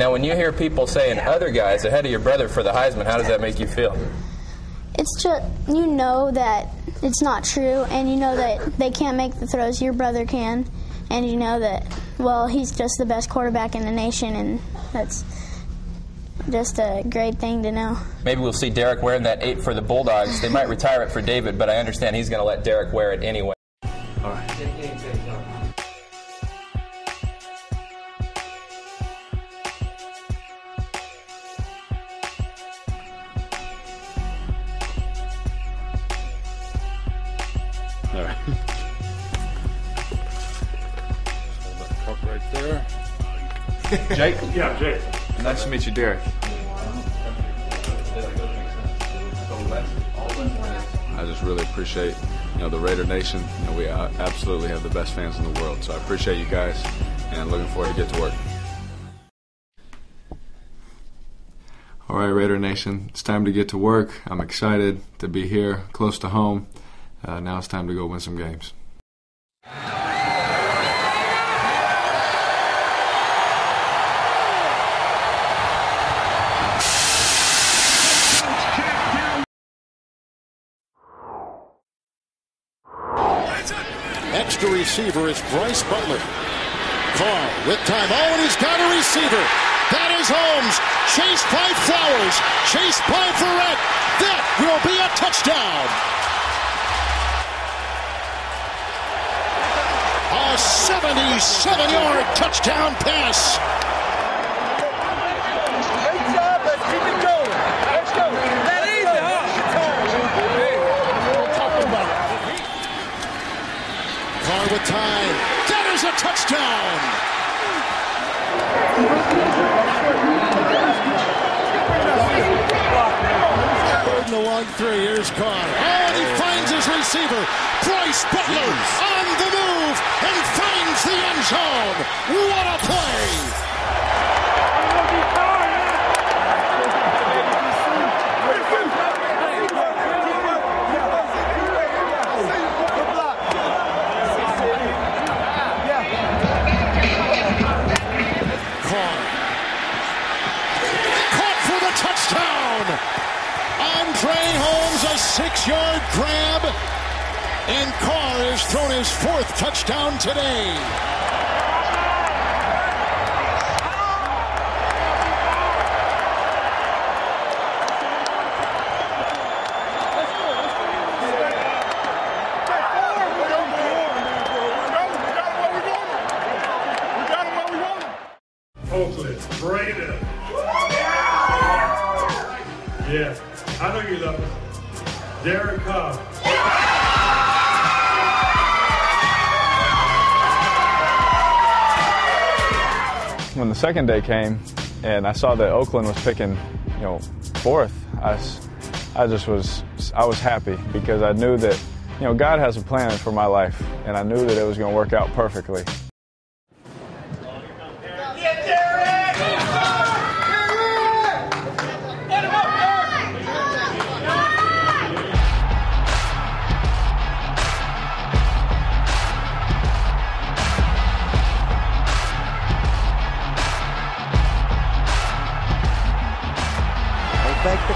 Now, when you hear people saying other guys ahead of your brother for the Heisman, how does that make you feel? It's just you know that it's not true, and you know that they can't make the throws your brother can, and you know that well he's just the best quarterback in the nation, and that's just a great thing to know. Maybe we'll see Derek wearing that eight for the Bulldogs. They might retire it for David, but I understand he's going to let Derek wear it anyway. Jake? Yeah, Jake. Nice to meet you, Derek. I just really appreciate, you know, the Raider Nation. You know, we uh, absolutely have the best fans in the world. So I appreciate you guys, and looking forward to get to work. All right, Raider Nation, it's time to get to work. I'm excited to be here, close to home. Uh, now it's time to go win some games. Receiver is Brice Butler. Carr with time. Oh, and he's got a receiver. That is Holmes. Chased by Flowers. Chased by Verrett. That will be a touchdown. A 77 yard touchdown pass. Great job. Let's keep it going. Let's go. That easy, With time. That is a touchdown. Third and long three. Here's Carr. Oh, and he finds his receiver. Brice Butler on the move and finds the end zone. What a play! Six-yard grab. And Carr has thrown his fourth touchdown today. Second day came and I saw that Oakland was picking, you know, fourth, I, I just was, I was happy because I knew that, you know, God has a plan for my life and I knew that it was going to work out perfectly.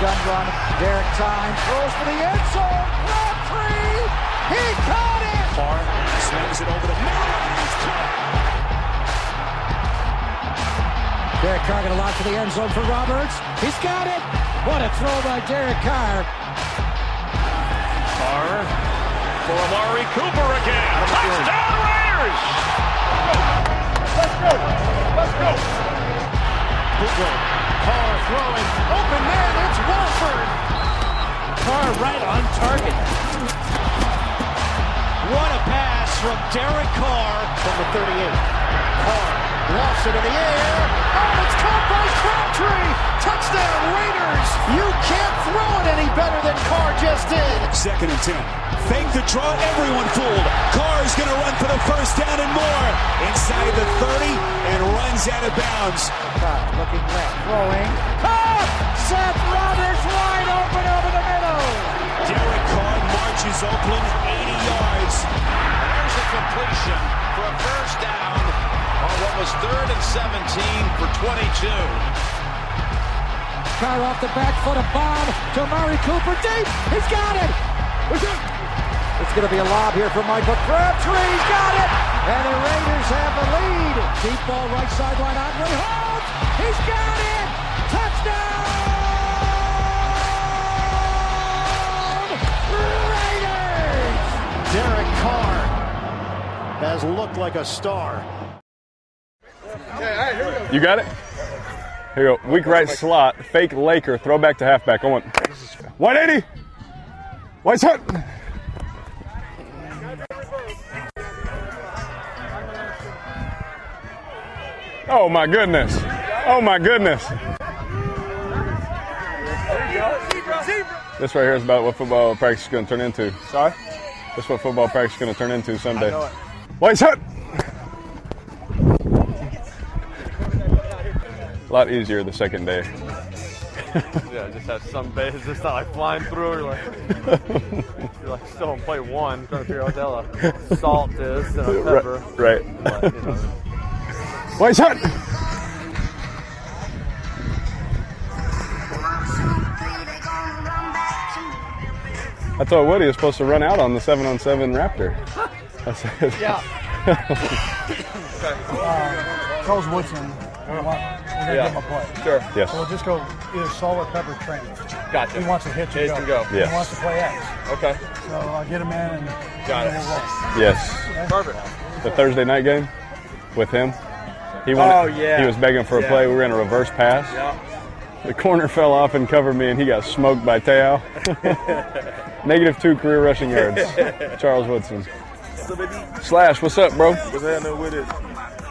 Gun run. Derek time throws for the end zone. Crabtree. He caught it. Carr swings it over the middle. He's caught. Derek Carr going a lock to the end zone for Roberts. He's got it. What a throw by Derek Carr. Carr for Amari Cooper again. Touchdown Raiders! Let's go. Let's go. Cooper. Carr throwing. Open man. It's Walford. Carr right on target. What a pass from Derek Carr from the 38. Carr lost it in the air. Oh, it's caught by Crabtree. Touchdown Raiders. You can't throw it any better than Carr just did. Second and 10. Fake the draw, everyone fooled. Carr's going to run for the first down and more. Inside the 30 and runs out of bounds. Carr looking left, throwing. Caught. Seth Roberts wide open over the middle. Derek Carr marches Oakland 80 yards. There's a completion for a first down on what was third and 17 for 22. Carr off the back foot of bomb to Amari Cooper deep. He's got it. It's going to be a lob here for Michael Crabtree. He's got it. And the Raiders have the lead. Deep ball right sideline. Andre Holmes. He's got it. Touchdown. Raiders. Derek Carr has looked like a star. You got it? Here you go. Weak right slot, fake Laker, throw back to halfback. I want 180. White's hut. Oh my goodness. Oh my goodness. This right here is about what football practice is going to turn into. Sorry? This is what football practice is going to turn into someday. White's hut. A lot easier the second day. yeah, just have some base. It's just not like flying through. You're like, you're like still on play one, trying to figure out what the hell salt is and a pepper. Right. But, you know, White's hut. I told Woody was supposed to run out on the seven on seven Raptor. I said, Yeah. uh, Charles Woodson. We're going to Yeah. give him a play. Sure. Yes. So we'll just go either Saul or Pepper training. Gotcha. He wants to hit you Hit and go. He wants to play X. Okay. So I'll get him in and Got it. we'll roll. Yes. Perfect. The Thursday night game with him. He wanted, Oh, yeah. He was begging for a Yeah. play. We were in a reverse pass. Yeah. The corner fell off and covered me, and he got smoked by Teo. Negative two career rushing yards. Charles Woodson. Slash, what's up, bro? What's happening with it?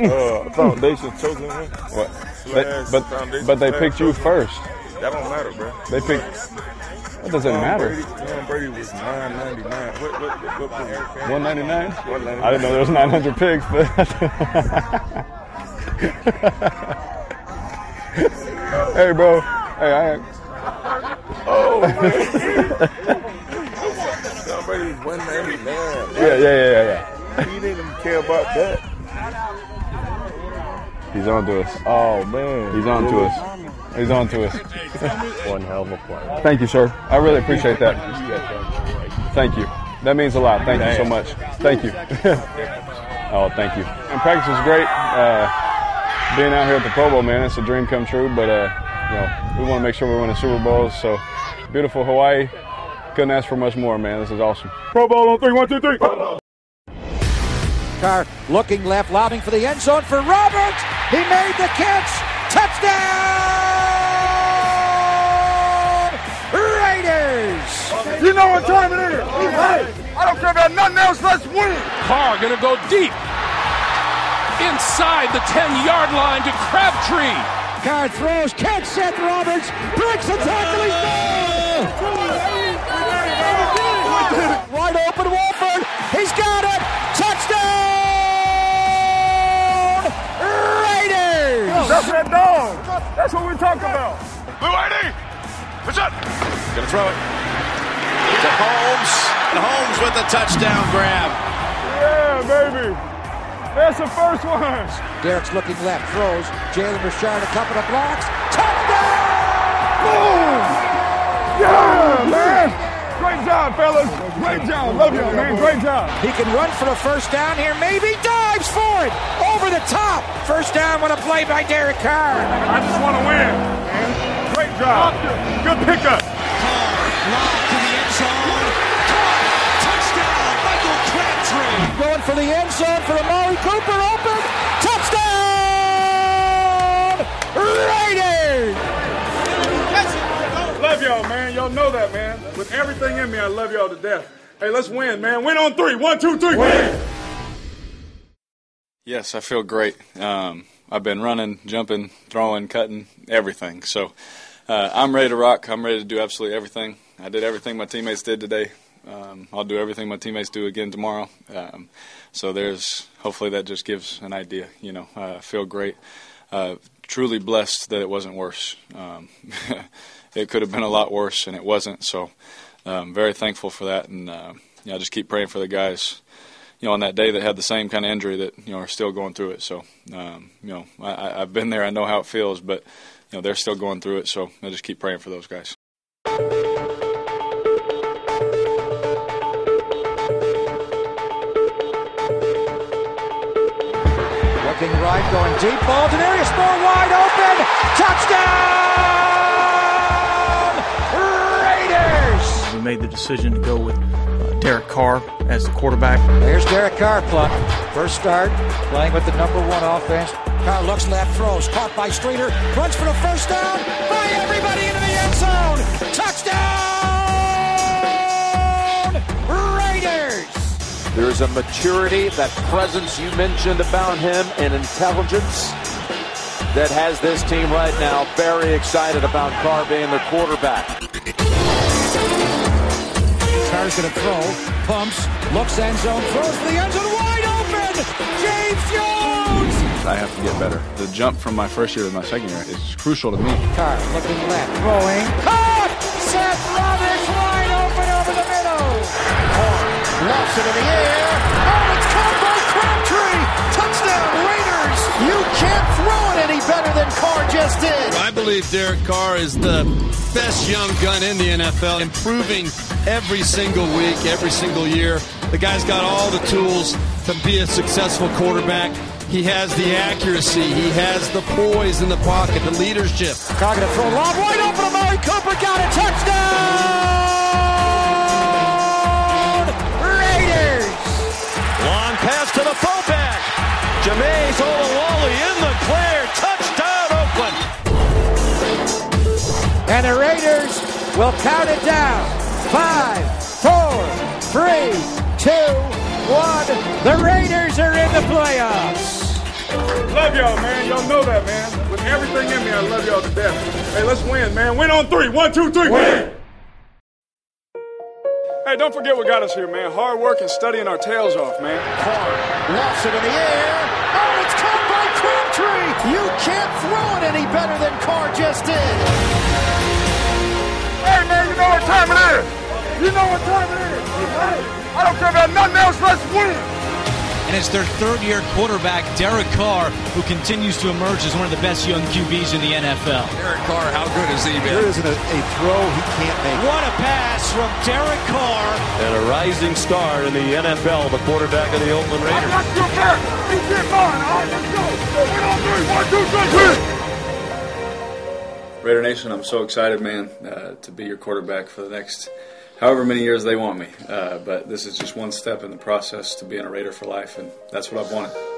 Uh, foundation chosen one. What? Slash but but they picked you first. That don't matter, bro. They picked. That doesn't Tom matter. Brady, Tom Brady was nine ninety nine. What what what? what One ninety nine. 199. I didn't know there was nine hundred picks, but. hey, bro. Hey, I. Oh. Tom Brady was one ninety nine. Yeah, yeah, yeah, yeah, He didn't even care about that. He's on to us. Oh man. He's on to us. He's on to us. One hell of a play. Thank you, sir. I really appreciate that. Thank you. That means a lot. Thank you so much. Thank you. oh, thank you. And practice was great. Uh, being out here at the Pro Bowl, man, it's a dream come true. But uh, you know, we want to make sure we're winning Super Bowls. So, beautiful Hawaii. Couldn't ask for much more, man. This is awesome. Pro Bowl on three, one, two, three. Carr looking left, lobbing for the end zone for Roberts. He made the catch. Touchdown! Raiders! You know what time it is. Hey, I don't care about nothing else. Let's win. Carr going to go deep inside the 10 yard line to Crabtree. Carr throws, catch Seth Roberts, breaks the tackle, he's oh! oh down! Wide open Walford, he's got it! Raiders! That's that dog. That's what we talk about. Blue 80. What's up? Gonna throw it to Holmes. And Holmes with the touchdown grab. Yeah, baby. That's the first one. Derek's looking left, throws. Jalen Richard, a couple of blocks. Touchdown! Boom! Yeah, man. Great job, fellas. Great job. Love y'all, man. Great job. He can run for the first down here. Maybe dives for it. Over the top. First down with a play by Derek Carr. I just want to win, man. Great job. Good pickup. Lob to the end zone. Touchdown, Michael Crabtree. Going for the end zone for Amari Cooper. Open. Love y'all, man. Y'all know that, man. With everything in me, I love y'all to death. Hey, let's win, man. Win on three. One, two, three. Win. Yes, I feel great. Um, I've been running, jumping, throwing, cutting, everything. So uh, I'm ready to rock. I'm ready to do absolutely everything. I did everything my teammates did today. Um, I'll do everything my teammates do again tomorrow. Um, so there's hopefully that just gives an idea. You know, uh, I feel great. Uh, truly blessed that it wasn't worse. Um, it could have been a lot worse, and it wasn't. So um, very thankful for that, and uh, yeah, just keep praying for the guys you know, on that day that had the same kind of injury that you know are still going through it. So, um, you know, I, I've been there. I know how it feels, but you know they're still going through it. So I just keep praying for those guys. Looking right, going deep. Ball to Denarius Moore wide open. Touchdown! Raiders! We made the decision to go with uh, Derek Carr as the quarterback. Here's Derek Carr pluck. First start, playing with the number one offense. Carr looks left, throws, caught by Streater, runs for the first down, by everybody into the end zone. Touchdown! There's a maturity, that presence you mentioned about him, and intelligence that has this team right now very excited about Carr being the quarterback. Carr's going to throw, pumps, looks end zone, throws for the end zone, wide open! James Jones! I have to get better. The jump from my first year to my second year is crucial to me. Carr looking left, throwing, caught! Seth Roberts wide open over the middle! Carr lofts it in the air. Oh, it's caught by Crabtree! Touchdown Raiders! You can't throw it any better than Carr just did! I believe Derek Carr is the best young gun in the NFL, improving every single week, every single year. The guy's got all the tools to be a successful quarterback. He has the accuracy, he has the poise in the pocket, the leadership. Carr gonna throw lob wide open to Amari Cooper, got it, touchdown! Pass to the fullback. Jamize Olawale in the clear. Touchdown, Oakland. And the Raiders will count it down. Five, four, three, two, one. The Raiders are in the playoffs. Love y'all, man. Y'all know that, man. With everything in me, I love y'all to death. Hey, let's win, man. Win on three. One, two, three. Win. Hey, don't forget what got us here, man. Hard work and studying our tails off, man. Carr lofts it in the air. Oh, it's caught by Crabtree. You can't throw it any better than Carr just did. Hey, man, you know what time it is. You know what time it is. Hey, I don't care about nothing else. Let's win. And it's their third year quarterback, Derek Carr, who continues to emerge as one of the best young QBs in the NFL. Derek Carr, how good is he been? There isn't a, a throw he can't make. What a pass from Derek Carr. And a rising star in the NFL, the quarterback of the Oakland Raiders. I got your back. He get mine. All right, let's go. Win on three. One, two, three. Win. Raider Nation, I'm so excited, man, uh, to be your quarterback for the next however many years they want me. Uh, but this is just one step in the process to being a Raider for life, and that's what I've wanted.